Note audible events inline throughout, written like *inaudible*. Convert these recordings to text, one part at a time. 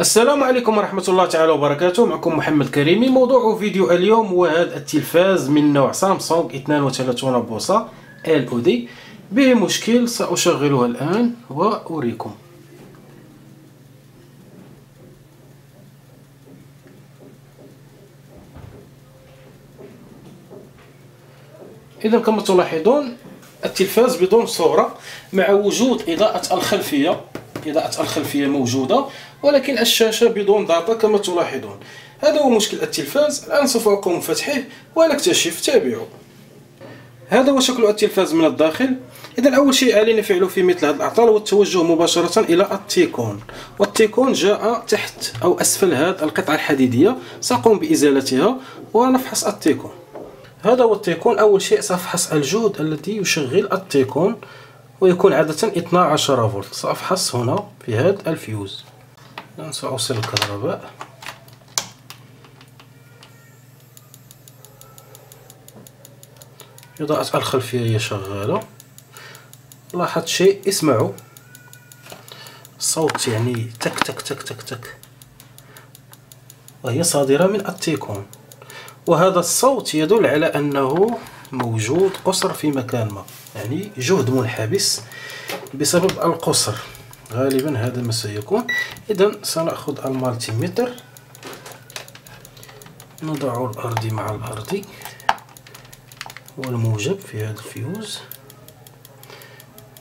السلام عليكم ورحمة الله تعالى وبركاته. معكم محمد كريمي. موضوع فيديو اليوم هو هذا التلفاز من نوع سامسونج 32 بوصة ال أو دي به مشكل سأشغلها الآن وأريكم. إذا كما تلاحظون التلفاز بدون صورة مع وجود إضاءة الخلفية. إضاءة الخلفية موجودة. ولكن الشاشة بدون داتا كما تلاحظون. هذا هو مشكل التلفاز. الآن سوف أقوم بفتحه ونكتشف تابعوا هذا هو شكل التلفاز من الداخل. إذا أول شيء علينا فعله في مثل هذه الأعطال هو التوجه مباشرة إلى التيكون. والتيكون جاء تحت أو أسفل هذه القطعة الحديدية. سأقوم بإزالتها ونفحص التيكون. هذا هو ال T-CON. أول شيء سأفحص الجهد الذي يشغل ال T-CON ويكون عادة 12 فولت. سأفحص هنا في هذا الفيوز. الآن سأوصل الكهرباء إضاءة الخلفية هي شغالة. لاحظت شيء؟ اسمعوا. صوت يعني تك تك تك تك تك. وهي صادرة من ال T-Con. وهذا الصوت يدل على أنه موجود قصر في مكان ما. يعني جهد منحبس بسبب القصر. غالبا هذا ما سيكون. إذا سنأخذ ال multimeter. نضع الأرضي مع الأرضي والموجب في هذا الفيوز.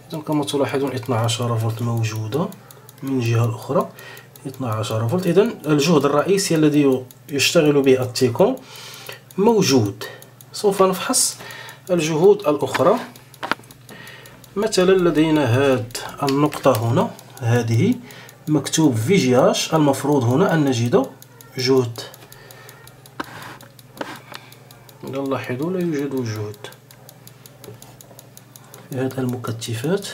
إذا كما تلاحظون 12 فولت موجودة من الجهة الأخرى 12 فولت. إذا الجهد الرئيسي الذي يشتغل به التيكون موجود. سوف نفحص الجهود الأخرى. مثلا لدينا هاد النقطة هنا هذه مكتوب في جي اش المفروض هنا أن نجد جهد. إذا لاحظوا لا يوجد جهد. في هذه المكتفات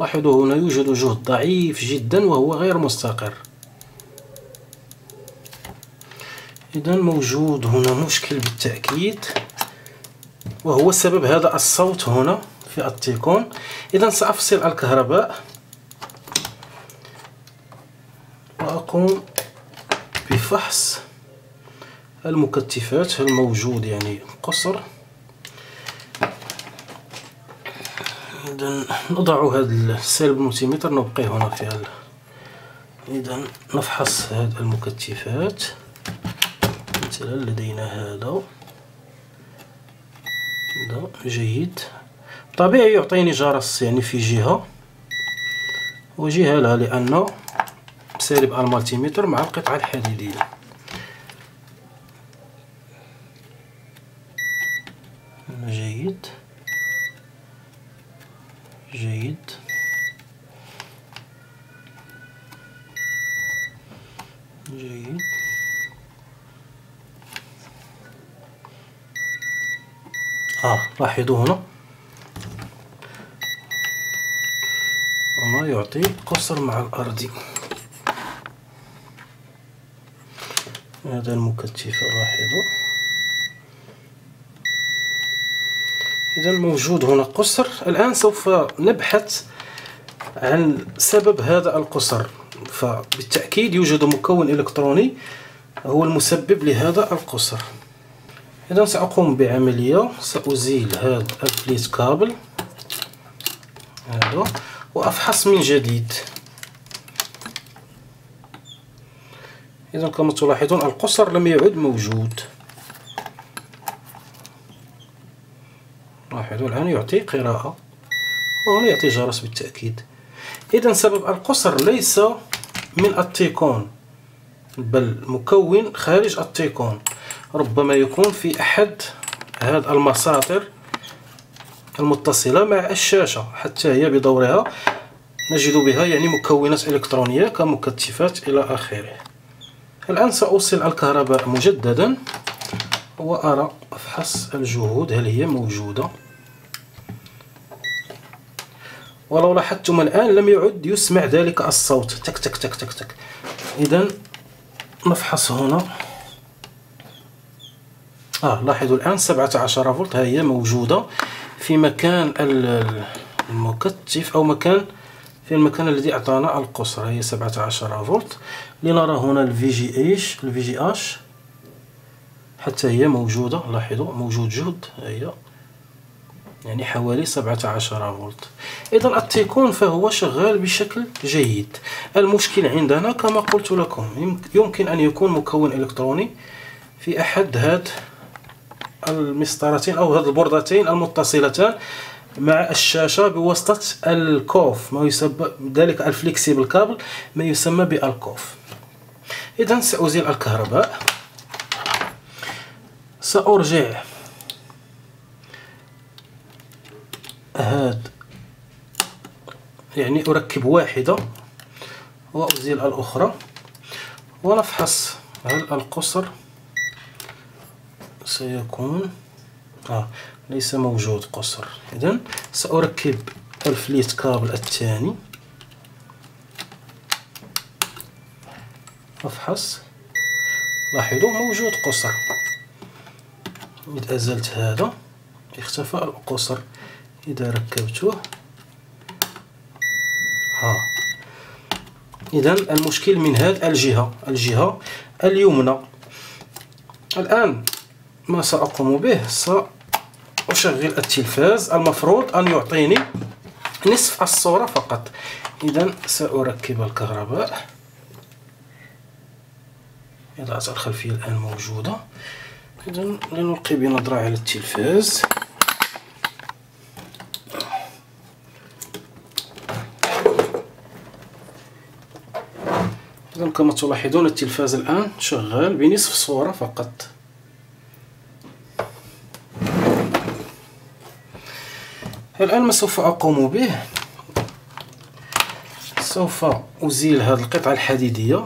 لاحظوا هنا يوجد جهد ضعيف جدا وهو غير مستقر. إذا موجود هنا مشكل بالتأكيد وهو سبب هذا الصوت هنا. في التيكون إذا سأفصل الكهرباء. وأقوم بفحص المكتفات هل موجود يعني قصر؟ إذا نضع هذا السالب ملتيمتر نبقيه هنا في هذا إذا نفحص هذه المكتفات مثلا لدينا هذا. هذا جيد. طبيعي يعطيني جرس يعني في جهة. وجهة لا لأنه سالب المالتيمتر مع القطعة الحديدية. جيد. جيد. جيد. آه لاحظوا هنا. يعطي قصر مع الأرضي هذا المكتف لاحظوا إذا موجود هنا قصر. الآن سوف نبحث عن سبب هذا القصر. فبالتأكيد يوجد مكون إلكتروني هو المسبب لهذا القصر. إذا سأقوم بعملية. سأزيل هذا الفليت كابل. هذا. وأفحص من جديد. إذا كما تلاحظون القصر لم يعد موجود. لاحظوا الآن يعطي قراءة وهنا يعطي جرس بالتأكيد. إذا سبب القصر ليس من التيكون بل مكون خارج التيكون. ربما يكون في أحد هذه المساطر المتصلة مع الشاشة حتى هي بدورها نجد بها يعني مكونات إلكترونية كمكتفات إلى آخره. الآن سأوصل الكهرباء مجددا وأرى أفحص الجهود هل هي موجودة؟ ولو لاحظتم الآن لم يعد يسمع ذلك الصوت. تك تك تك تك تك. إذا نفحص هنا. آه لاحظوا الآن 17 فولت ها هي موجودة؟ في مكان المكتف أو مكان في المكان الذي أعطانا القصر هي سبعة عشر فولت. لنرى هنا ال VGH؟ ال VGH. حتى هي موجودة لاحظوا موجود جهد هي. يعني حوالي سبعة عشر فولت. إذا ال T-Con فهو شغال بشكل جيد. المشكل عندنا كما قلت لكم يمكن أن يكون مكون إلكتروني في أحد هاد المسطرتين أو هاد البوردتين المتصلتان مع الشاشة بواسطة ال COF ما يسمى ذلك ال flexible cable ما يسمى بال COF. إذا سأزيل الكهرباء. سأرجع هاد يعني أركب واحدة وأزيل الأخرى ونفحص هل القصر سيكون آه ليس موجود قصر. إذن سأركب الفليت كابل الثاني. أفحص. لاحظوا موجود قصر. إذا أزلت هذا اختفى القصر. إذا ركبته ها إذا المشكل من هذه الجهة الجهة اليمنى. الآن ما سأقوم به سأشغل التلفاز المفروض أن يعطيني نصف الصورة فقط. إذا سأركب الكهرباء. إضاءة الخلفية الآن موجودة. إذا لنلقي بنظرة على التلفاز. كما تلاحظون التلفاز الآن شغال بنصف صورة فقط. الآن ما سوف أقوم به. سوف أزيل هذه القطعة الحديدية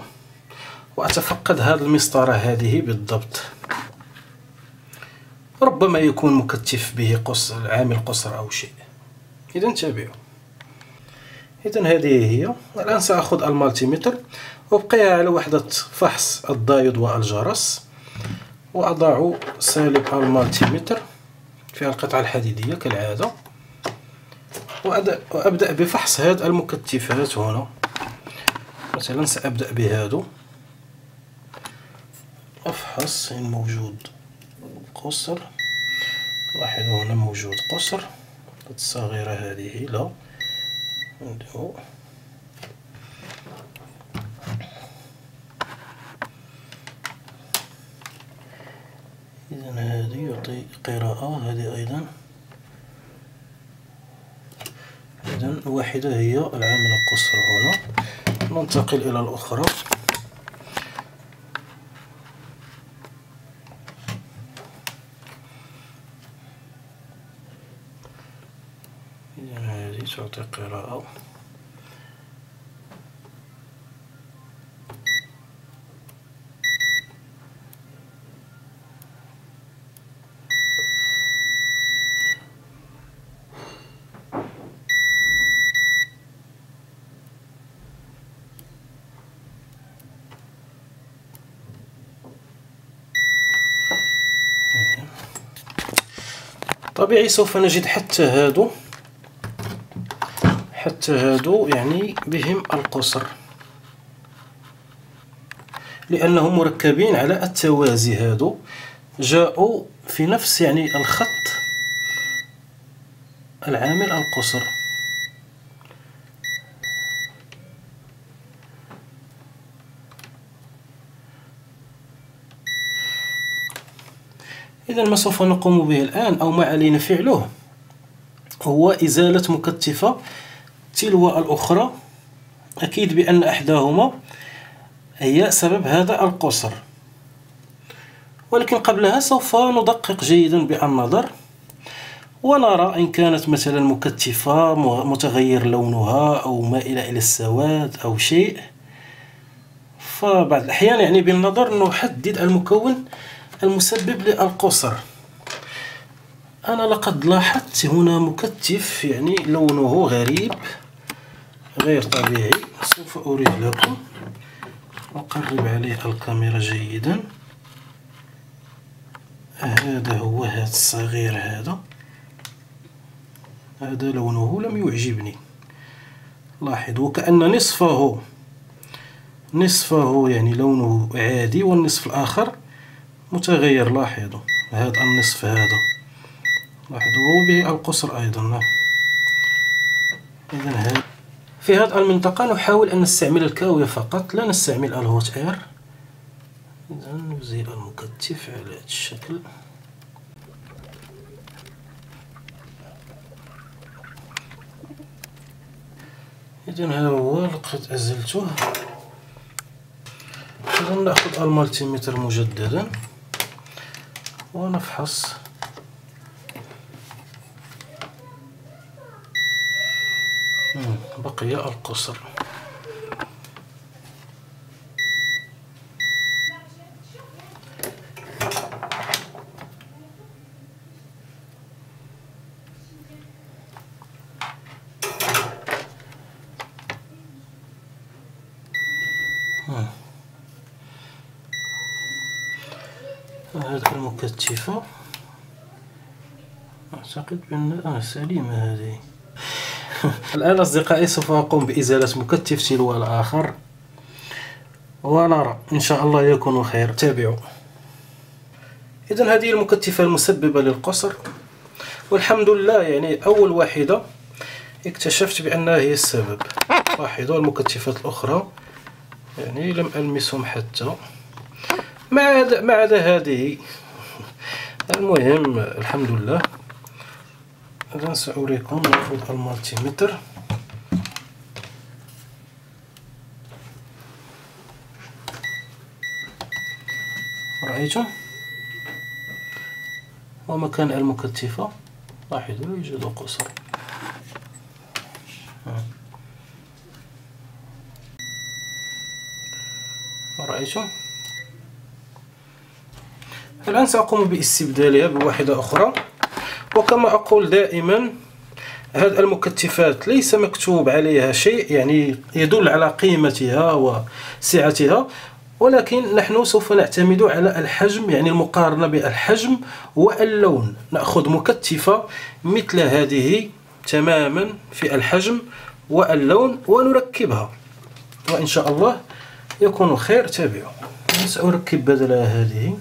وأتفقد هذه المسطرة هذه بالضبط. ربما يكون مكتف به قصر عامل قصر أو شيء. إذا انتبهوا إذا هذه هي. الآن سأخذ ال multimeter. وأبقيها على وحدة فحص الدايود والجرس. وأضع سالب ال multimeter في القطعة الحديدية كالعادة. وأبدأ بفحص هذه المكتفات هنا. مثلا سأبدأ بهذا أفحص إن موجود قصر. لاحظوا هنا موجود قصر. الصغيرة هذه لا. عنده إذا هذه يعطي قراءة. هذه أيضا. إذا واحدة هي العامل القصر هنا. ننتقل إلى الأخرى. إذا هذه تعطي قراءة. طبيعي سوف نجد حتى هادو. حتى هادو يعني بهم القصر. لأنهم مركبين على التوازي هادو. جاءوا في نفس يعني الخط العامل القصر. إذا ما سوف نقوم به الآن أو ما علينا فعله هو إزالة مكتفة تلو الأخرى أكيد بأن إحداهما هي سبب هذا القصر. ولكن قبلها سوف ندقق جيدا بالنظر ونرى إن كانت مثلا مكتفة متغير لونها أو مائلة إلى السواد أو شيء. فبعض الأحيان يعني بالنظر نحدد المكون المسبب للقصر. أنا لقد لاحظت هنا مكتف يعني لونه غريب غير طبيعي. سوف أريد لكم. أقرب عليه الكاميرا جيدا. هذا هو هذا الصغير هذا. هذا لونه لم يعجبني. لاحظوا وكأن نصفه نصفه يعني لونه عادي والنصف الآخر متغير لاحظوا. هذا النصف هذا. لاحظوا به القصر أيضا. إذا هذا. في هذه المنطقة نحاول أن نستعمل الكاوية فقط لا نستعمل الهوت اير إذا نزيل المكتف على هذا الشكل. إذا هذا هو لقد أزلته. إذا نأخذ المالتيمتر مجددا. ونفحص بقي القصر. هذه المكتفة أعتقد بأنها سليمة هذه. *laughs* الآن أصدقائي سوف أقوم بإزالة مكتف تلو الآخر. ونرى إن شاء الله يكون خير. تابعوا. إذا هذه المكتفة المسببة للقصر. والحمد لله يعني أول واحدة اكتشفت بأنها هي السبب. لاحظوا المكتفات الأخرى. يعني لم ألمسهم حتى. ما عدا ما عدا هذه. المهم الحمد لله سأريكم نأخذ المالتيمتر. رأيتم؟ ومكان المكتفة لاحظوا يوجد قصر. رأيتم؟ الآن سأقوم باستبدالها بواحدة أخرى. وكما أقول دائما هذه المكتفات ليس مكتوب عليها شيء يعني يدل على قيمتها وسعتها ولكن نحن سوف نعتمد على الحجم يعني المقارنة بالحجم واللون. نأخذ مكتفة مثل هذه تماما في الحجم واللون ونركبها. وإن شاء الله يكون خير. تابعوا. سأركب بدلها هذه.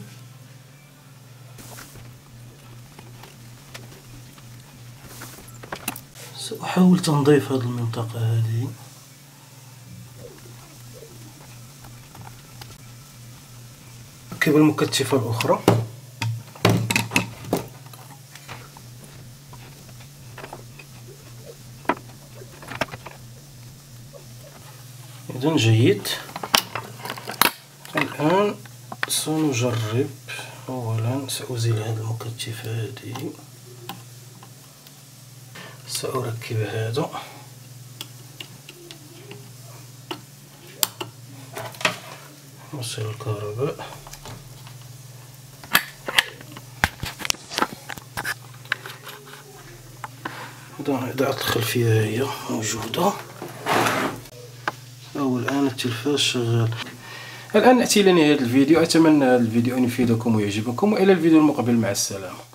سأحاول تنظيف هذه المنطقة هذه. أركب المكتفة الأخرى. إذن جيد. الآن سنجرب أولا سأزيل هذه المكتفة هذه. سأركب هذا نوصل الكهرباء إذا الخلفية هي موجودة. أو الآن التلفاز شغال. الآن نأتي لنهاية الفيديو. أتمنى الفيديو أن يفيدكم ويعجبكم وإلى الفيديو المقبل مع السلامة.